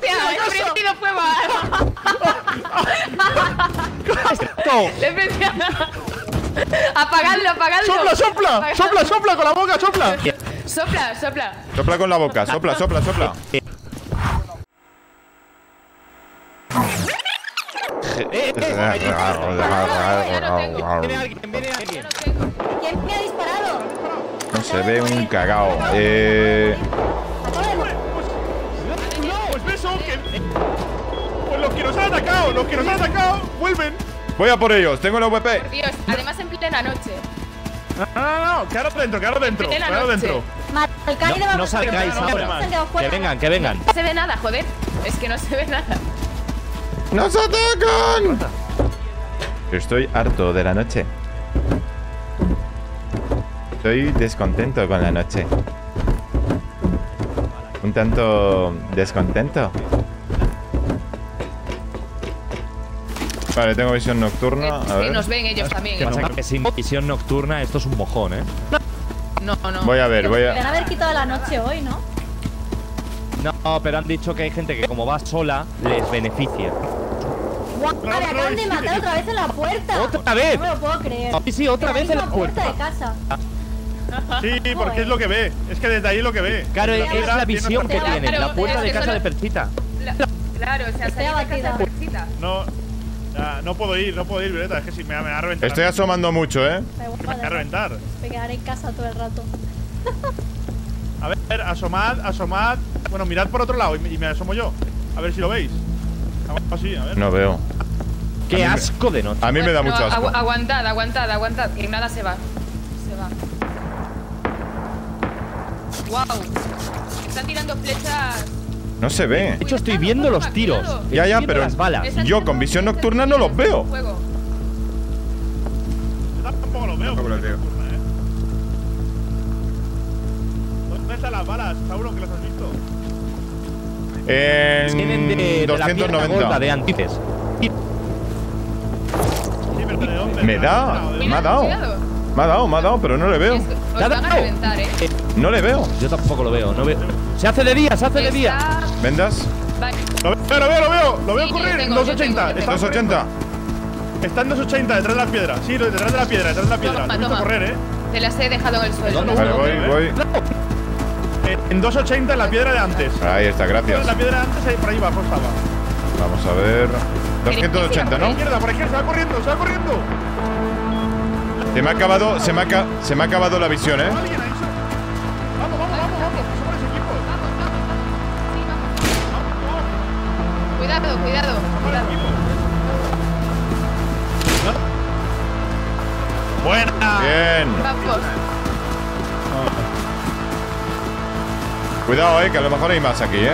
Hostia, el prendido fuego. Le he prendido. Apagadlo, apagadlo. ¡Sopla, sopla! ¡Sopla, sopla con la boca, sopla! Sopla, sopla. Sopla con la boca, sopla, sopla, sopla. Viene alguien, viene alguien. ¿Quién me ha disparado? No se ve un cagao. Eh. Los que nos han atacado, los que nos han atacado, vuelven. Voy a por ellos, tengo la VP. Dios, además en plena noche. No, no, no, quedaros dentro, quedaros dentro, quedaros dentro. No, no salgáis ahora. Que vengan, que vengan. No se ve nada, joder. Es que no se ve nada. ¡Nos atacan! Estoy harto de la noche. Estoy descontento con la noche. Un tanto descontento. Vale, tengo visión nocturna. A Sí, ver. nos ven ellos también. Que ¿eh? pasa que sin visión nocturna esto es un mojón, ¿eh? No, no. Voy a ver, voy a. haber quitado la noche hoy, ¿no? No, pero han dicho que hay gente que como va sola les beneficia. ¡Guau! Me acaban de matar otra vez en la puerta. ¡Otra vez! No me lo puedo creer. Sí, sí, otra En vez en la puerta de casa. Sí, porque es lo que ve. Es que desde ahí es lo que ve. Claro, es afuera la visión que tiene. Claro, La puerta es de casa solo- de Percita. La- claro, o sea, salir de casa de Percita. No, ya, no puedo ir, no puedo ir, Violeta. Es que si me, me va a reventar. Estoy asomando mucho, ¿eh? Me va a reventar. Me quedaré en casa todo el rato. A ver, asomad, asomad. Bueno, mirad por otro lado y, me- y me asomo yo. A ver si lo veis. Así, a ver. No veo. Qué asco de noche. A mí me da mucho asco. agu- aguantad, aguantad, aguantad. Que nada se va. Se va. Wow. Están tirando flechas. No se ve. De hecho, estoy viendo los tiros. Ya, ya, pero las balas. Yo con visión nocturna no los veo. Yo tampoco lo veo. Tampoco lo con veo. nocturna, ¿eh? ¿Dónde están las balas? Seguro que las has visto. En de la pierna gorda 290. de antes. Sí, pero ¿de dónde? Me ¿De da. de- Me ha dado. Me ha dado, me ha dado, pero no le veo. Reventar, eh. No le veo. Yo tampoco lo veo, no veo. Se hace de día, se hace de día. ¿Vendas? Vale. Lo veo, lo veo, lo veo. Lo veo Sí, correr. en yo 280. tengo, yo Está 280. corriendo. Está en 280, detrás de la piedra. Sí, detrás de la piedra, detrás de la piedra. Toma, toma. correr, eh. Te las he dejado en el suelo. ¿Dónde? Vale, ¿dónde, voy, eh? voy. Eh, En 280 en la piedra de antes. Ahí está, gracias. La piedra de antes, ahí por ahí abajo estaba. Vamos a ver. 280, Por la ¿no? izquierda, por izquierda, se va corriendo, se va corriendo. Se me ha acabado, se me ha, se me ha acabado la visión, ¿eh? Alguien ahí. se- Vamos, vamos, vamos, vamos. que Somos ese equipo. Vamos, vamos, vamos. Sí, vamos. Vamos, vamos. Cuidado, cuidado. Cuidado. Buena. Bien. Vamos. Cuidado, eh, que a lo mejor hay más aquí, eh.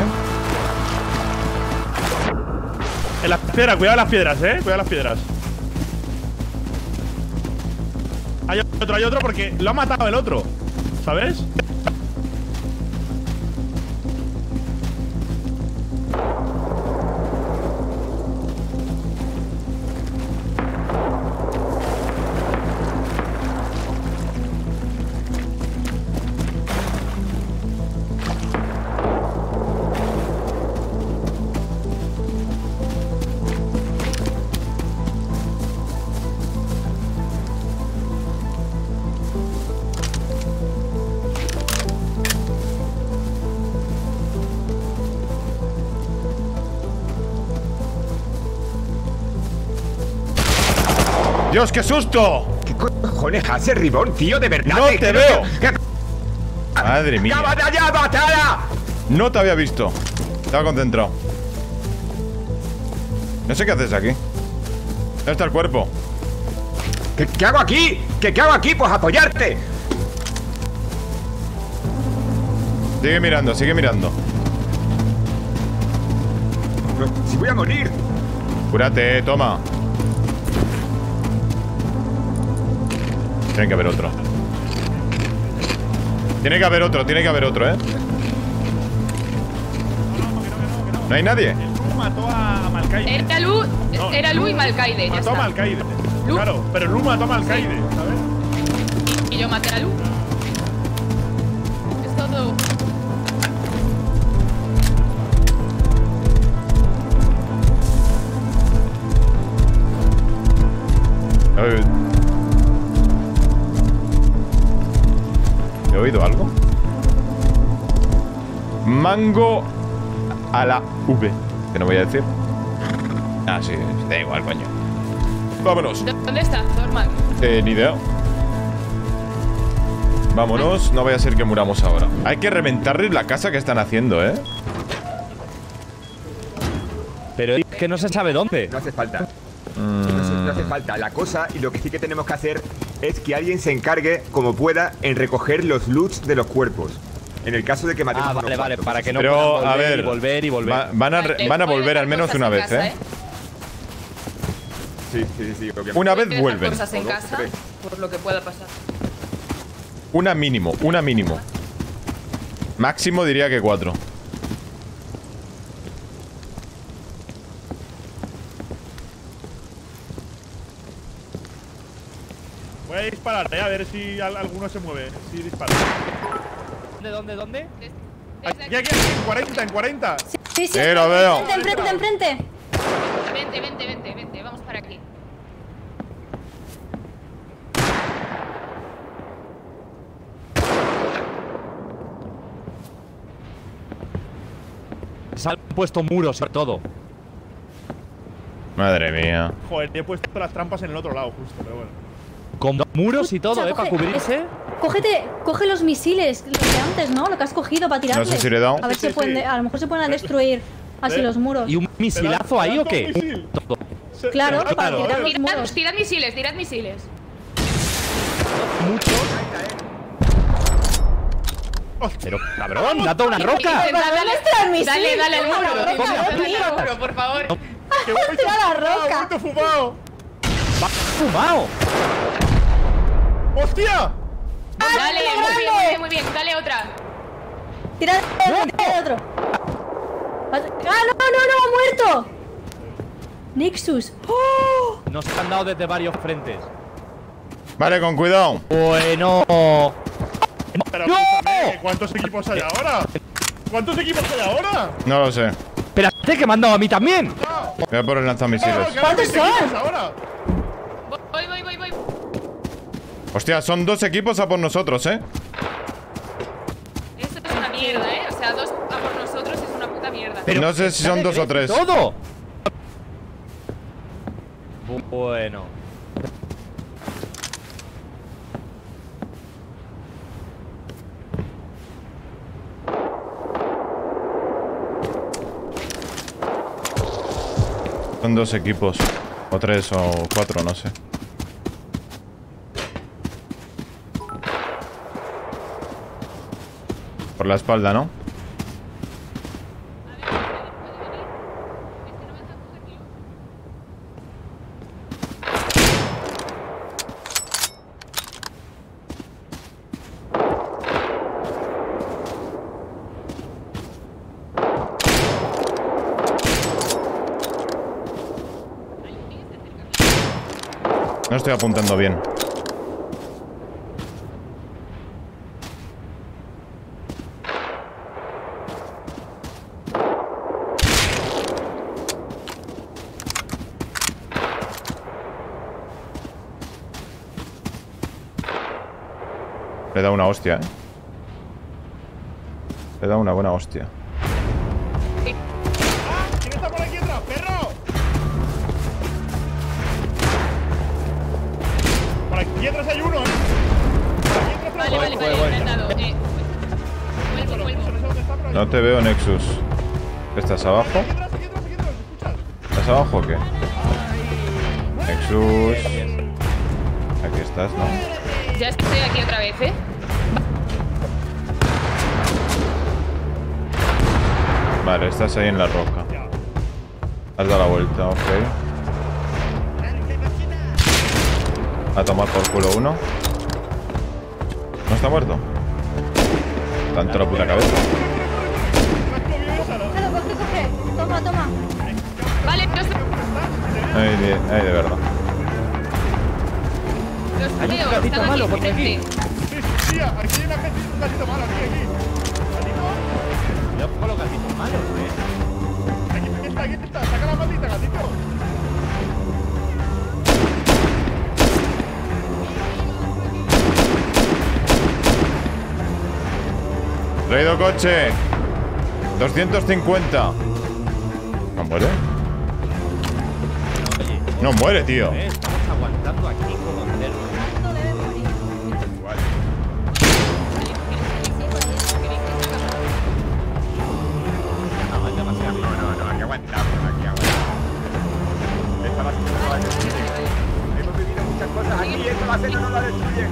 En las piedras, cuidado las piedras, eh. Cuidado las piedras. Otro, hay otro porque lo ha matado el otro. ¿Sabes? ¡Dios, qué susto! ¿Qué cojones hace Ribón, tío? De verdad. ¡No te veo! ¡Que Madre mía. allá, batala! No te había visto. Estaba concentrado. No sé qué haces aquí. ¿Dónde está el cuerpo? ¿Qué, qué hago aquí? ¿Qué, ¿Qué hago aquí? Pues apoyarte. Sigue mirando, sigue mirando. No, si voy a morir. Cúrate, toma. Tiene que haber otro. Tiene que haber otro, tiene que haber otro, ¿eh? ¿No hay nadie? El Lu mató a Malcaide. Era Lu, era Lu y Malcaide. Mató a Malcaide. Claro, pero Lu mató a Malcaide, Y yo maté a Lu. Es todo. Oh. ¿He oído algo? Mango a la V. Que no voy a decir. Ah, sí, da igual, coño. Vámonos. ¿Dónde está Normal? Eh, ni idea. Vámonos, no vaya a ser que muramos ahora. Hay que reventarles la casa que están haciendo, ¿eh? Pero es que no se sabe dónde. No hace falta. Mm. No hace falta. La cosa y lo que sí que tenemos que hacer es que alguien se encargue, como pueda, en recoger los loots de los cuerpos. En el caso de que matemos Ah, a vale, vale, para que no Pero, puedan a volver ver, y volver y volver. Va- van, a, van a volver al menos una vez, casa, ¿eh? Sí, sí, sí, sí, obviamente. Una vez vuelven. cosas en casa por lo que pueda pasar. Una mínimo, una mínimo. Máximo diría que cuatro. A disparar, eh, a ver si al- alguno se mueve. Si dispara. ¿Dónde, dónde, dónde? Desde Aquí, aquí, aquí, en 40, en 40. Sí, sí. Sí, lo veo. Enfrente, enfrente, enfrente. Vente, vente, vente, vente. Vamos para aquí. Se han puesto muros y todo. Madre mía. Joder, he puesto las trampas en el otro lado, justo, pero bueno. Con muros y todo, Escucha, ¿eh? Para coge- cubrirse. Cógete, coge los misiles, los de antes, ¿no? Lo que has cogido para tirarles. sé si le he dado. A ver Sí, si sí, pueden, sí. a lo mejor se pueden destruir así ¿Eh? los muros. ¿Y un misilazo ahí o ¿Te qué? misil? Claro, para claro, tirar eh. los Tirad, muros. tirad misiles, tirad misiles. Mucho. Pero, cabrón, date una roca. Dale, dale, tirar misiles, dale, dale la muro. Dale muro, por favor. Tira la roca. fumado. Va fumado. ¡Hostia! Dale, muy bien, muy bien, muy bien. Dale otra. Tira tira otro. ¡Ah, no, no, no! ¡Ha muerto! Nexus. ¡Oh! Nos han dado desde varios frentes. Vale, con cuidado. Bueno. Pero ¡No! ¿cuántos equipos hay ahora? ¿Cuántos equipos hay ahora? No lo sé. Espérate, que me han dado a mí también. Voy a por el lanzamisiles. ¿Cuántos son? ahora? Voy, voy, voy, voy. Hostia, son dos equipos a por nosotros, ¿eh? Esto es una mierda, ¿eh? O sea, dos a por nosotros es una puta mierda. no sé si son dos o tres. Todo. Bueno. Son dos equipos. O tres o cuatro, no sé. Por la espalda, ¿no? No estoy apuntando bien. Le da una hostia, ¿eh? Le da una buena hostia. ¿eh? Dado. Eh, no te veo, Nexus. ¿Estás abajo? Aquí atrás, aquí atrás, aquí atrás, ¿escuchas? ¿Estás abajo o qué? Nexus. Aquí estás, ¿no? Ya estoy aquí otra vez, ¿eh? Vale, estás ahí en la roca. Has dado la vuelta, ok. A tomar por culo uno. ¿No está muerto? Tanto la puta cabeza. Toma, toma. Vale, Ay, de, ay, de verdad. Gatito Están malo aquí por aquí. Sí, sí, tía, aquí hay una gente, un gatito malo, aquí, aquí. Cuidado con los gatitos malos, eh. Aquí, aquí está, aquí está, saca la maldita, gatito. Traído coche. 250. ¿No muere? No muere, tío. estamos aguantando aquí como Hemos vivido muchas cosas aquí y esta base no nos la destruye.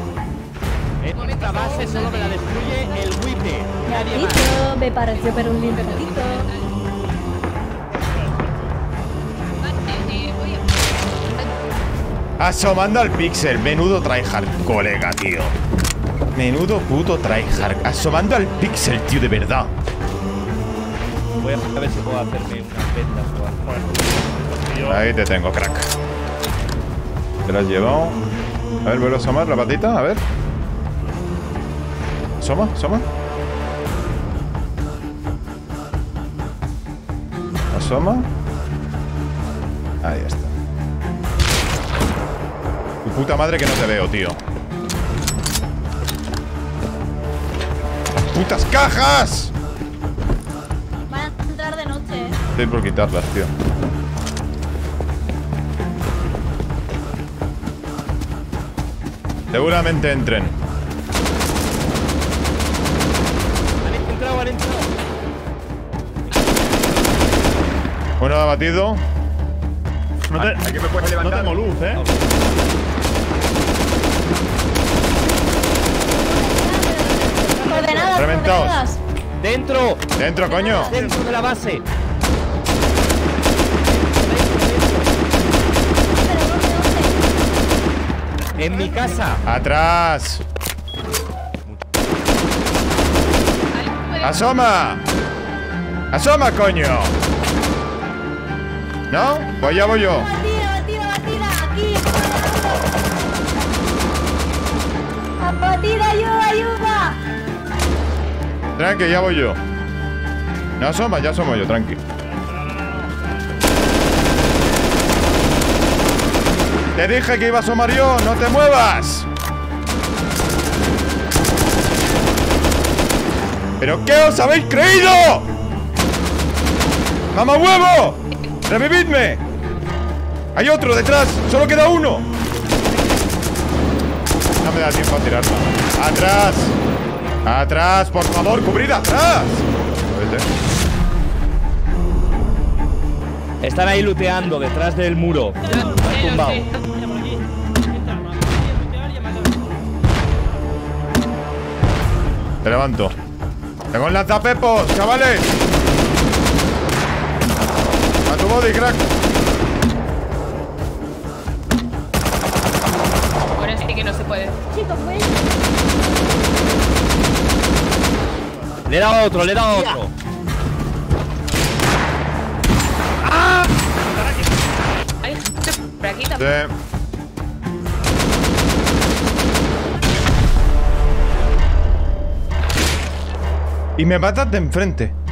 Esta base solo me la destruye el wipe. Nadie más. Me pareció ver un lindo gatito. Asomando al pixel. Menudo tryhard, colega, tío. Menudo puto tryhard. Asomando al pixel, tío, de verdad. Voy a ver si puedo hacerme unas vendas o algo. Ahí te tengo, crack. Te lo has llevado. A ver, vuelve a asomar la patita, a ver. Asoma, asoma. Asoma. Ahí está. Tu puta madre que no te veo, tío. ¡Putas cajas! Van a entrar de noche, eh. Estoy por quitarlas, tío. Seguramente entren. Han entrado, han entrado. Uno abatido. no te, Aquí me puedes no levantar. tengo luz, eh. Coordenadas, coordenadas. Dentro, Dentro, coño. dentro de la base. Pero ¿dónde, dónde? En mi casa. Atrás. Asoma. Asoma, coño. ¿No? Pues ya voy yo. Batida, ayuda, ayuda. Tranqui, ya voy yo. No asoma, ya asomo yo, tranqui. Te dije que iba a asomar yo, no te muevas. ¿Pero qué os habéis creído? ¡Mamá huevo! ¡Revividme! Hay otro detrás, solo queda uno. No me da tiempo a tirarlo. ¡Atrás! ¡Atrás, por favor! ¡Cubrid atrás! Están ahí luteando detrás del muro. Tumbado. Te levanto. ¡Tengo el lanzapepos, chavales! ¡A tu body, crack! Ahora sí que no se puede. Chicos, pues. Le he dado otro, le he dado otro. Y me matas de enfrente.